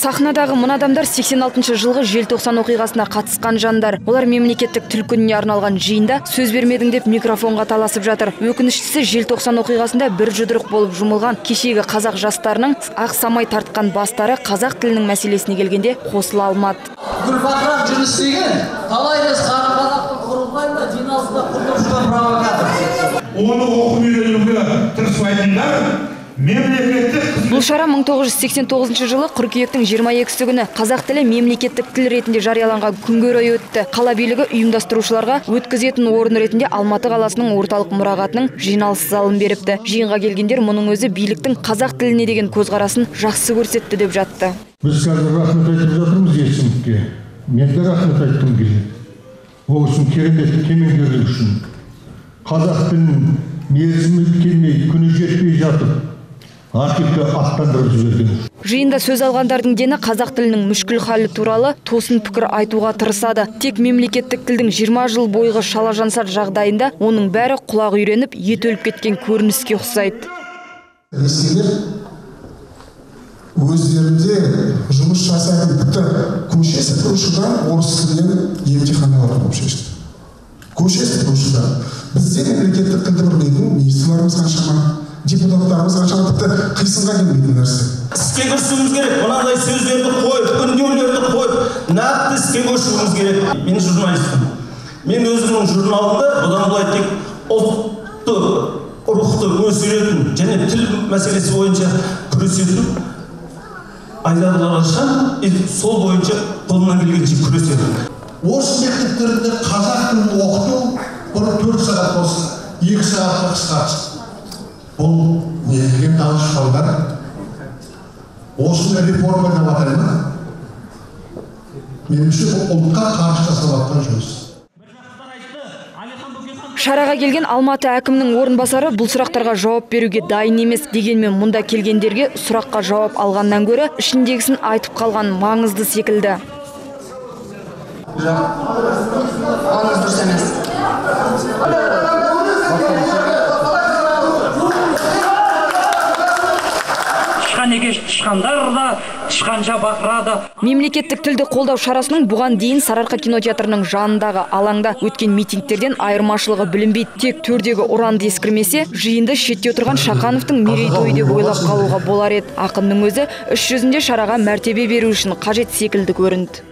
сахнадағы мына адамдар 86 жылғы желтоқсан оқиғасына қатысқан жандар. Олар мемлекеттік тіл күніне арналған жиында сөз бермедің деп микрофонға таласып жатыр. Өкініштісі желтоқсан оқиғасында бір жұдырық болып жұмылған кешегі қазақ жастарының ақ самай тартқан бастары қазақ тілінің мәселесіне келгенде қосыла алмады. Гүлбаһрам жүніс деген талай рет қарым қазақтың құрылтайында жиналысында құртып жүрген провокатор. Оны оқып үйренуге тырыспайтындар мемлекеттік бұл шара 1989 жылы қыркүйектің 22-сі күні қазақ тілі мемлекеттік тіл ретінде жарияланған орай өтті. Қала билігі ұйымдастырушыларға өткізетін орын ретінде алматы қаласының орталық мұрағатының жиналыс залын беріпті. Жиынға келгендер мұның өзі биліктің қазақ тіліне деген көзқарасын жақсы көрсетті деп жатты. Біз қазір рахмет айтып жатырмыз мен де рахмет айтқым келеді. Ол үшін керемет кемеңгерлік үшін. Қазақ тілін мерзімі келмей күні жетпей жатып архивке аттандырып жіберген. Жиында сөз алғандардың дені қазақ тілінің мүшкіл халі туралы тосын пікір айтуға тырысады. Тек мемлекеттік тілдің 20 жыл бойғы шалажансар жағдайында оның бәрі құлақ үйреніп ет өліп кеткен көрініске ұқсайды. Ресейлер өздерінде жұмыс жасайтын тіпті көше сыпырушыдан орыс тілінен емтиханалар болып шешті. Көше сыпырушыдан бізде мемлекеттік тілді білмейтін министрларымыз қаншама депутаттарымыз қаншама тіпті қисынға келмейтін нәрсе. Іске кірісуіміз керек мынандай сөздерді қойып үндеулерді қойып нақты іске көшуіміз керек. Мен журналистпін. Мен өзімнің журналымда бұдан былай тек ұлтты рухты өсіретін және тіл мәселесі бойынша күресетін айдарлағанша сол бойынша қолымнан келгенше күресемін. Орыс мектептерінде қазақ тілін оқыту бұрын төрт сағат болса екі сағатқа қысқартты бұл не деген данышпандар осыны реформа деп атай ма меніңше бұл ұлтқа қарсы жасап жатқан жұмыс шараға келген алматы әкімінің орынбасары бұл сұрақтарға жауап беруге дайын емес дегенмен мұнда келгендерге сұраққа жауап алғаннан гөрі ішіндегісін айтып қалған маңызды секілді. Дұрыс емес. Тышқан екеш тышқандар да тышқанша бақырады мемлекеттік тілді қолдау шарасының бұған дейін сарыарқа кинотеатрының жанындағы алаңда өткен митингтерден айырмашылығы білінбейді. Тек төрдегі ұранды ескірмесе жиынды шетте отырған шақановтың мерейтойы деп ойлап қалуға болар еді. Ақынның өзі іс жүзінде шараға мәртебе беру үшін қажет секілді көрінді.